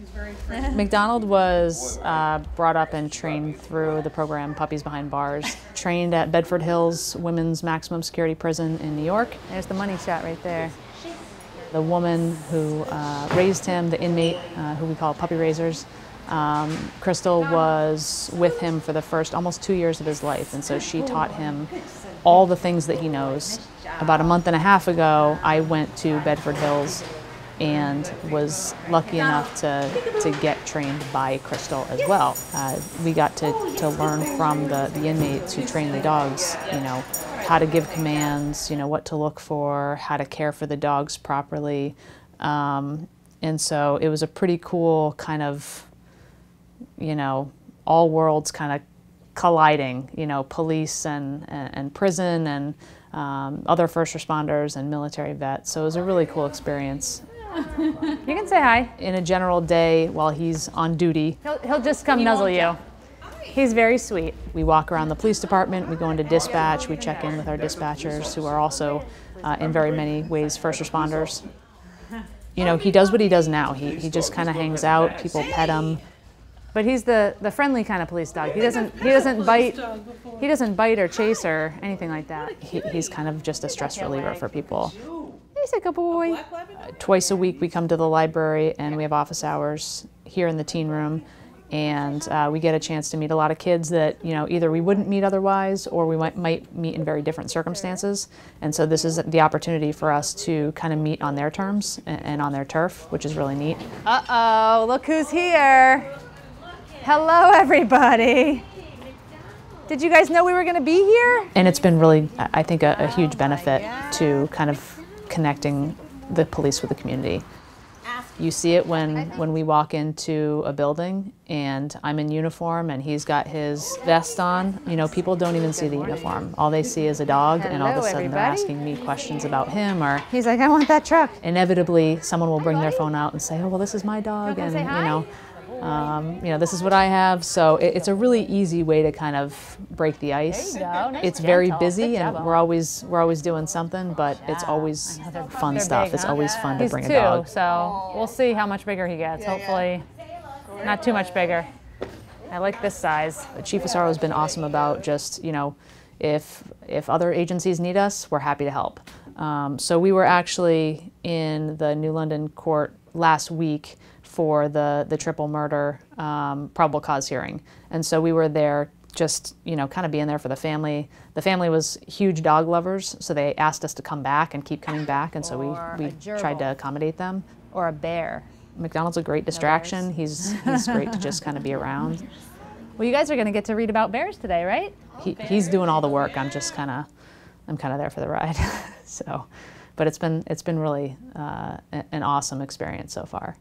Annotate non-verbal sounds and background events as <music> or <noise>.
<laughs> McDonald was uh, brought up and trained through the program Puppies Behind Bars, trained at Bedford Hills Women's Maximum Security Prison in New York. There's the money shot right there. The woman who uh, raised him, the inmate uh, who we call puppy raisers, um, Crystal was with him for the first almost two years of his life, and so she taught him all the things that he knows. About a month and a half ago, I went to Bedford Hills and was lucky enough to, to get trained by Crystal as well. Uh, we got to, to learn from the, the inmates who train the dogs, you know, how to give commands, you know, what to look for, how to care for the dogs properly. Um, and so it was a pretty cool kind of, you know, all worlds kind of colliding, you know, police and, and, and prison and um, other first responders and military vets. So it was a really cool experience. You can say hi. In a general day while he's on duty, He'll, he'll just come nuzzle you. He's very sweet. we walk around the police department, we go into dispatch, we check in with our dispatchers who are also uh, in very many ways first responders. You know, he does what he does now. He, he just kind of hangs out, people pet him. But he's the, the friendly kind of police dog. He doesn't he doesn't bite he doesn't bite or chase or anything like that. He, he's kind of just a stress reliever for people. He's a good boy. Twice a week we come to the library and we have office hours here in the teen room and uh, we get a chance to meet a lot of kids that you know either we wouldn't meet otherwise or we might, might meet in very different circumstances and so this is the opportunity for us to kind of meet on their terms and, and on their turf which is really neat Uh-oh, look who's here. Hello, everybody. Did you guys know we were going to be here? and it's been really I think a, a huge benefit to kind of connecting the police with the community. You see it when when we walk into a building and I'm in uniform and he's got his vest on. You know people don't even see the uniform. All they see is a dog and all of a Hello, sudden they're asking me questions about him or He's like, I want that truck. inevitably someone will bring their phone out and say oh well this is my dog and you know um, you know this is what I have so it, it's a really easy way to kind of break the ice you go. Nice it's very busy and we're always we're always doing something but it's always fun stuff big, it's huh? always fun to He's bring two, a dog so we'll see how much bigger he gets. Hopefully, not too much bigger. I like this size. Chief Fusaro has been awesome about just, you know, if if other agencies need us, we're happy to help. Um, so we were actually in the New London court last week for the the triple murder um, probable cause hearing, and so we were there just you know kind of being there for the family. The family was huge dog lovers, so they asked us to come back and keep coming back, and so Or we we tried to accommodate them. Or a bear. McDonald's a great distraction. He's he's great to just kind of be around. <laughs> Well, you guys are going to get to read about bears today, right? he, he's doing all the work. I'm just kind of, I'm kind of there for the ride. <laughs> so, but it's been it's been really uh, an awesome experience so far.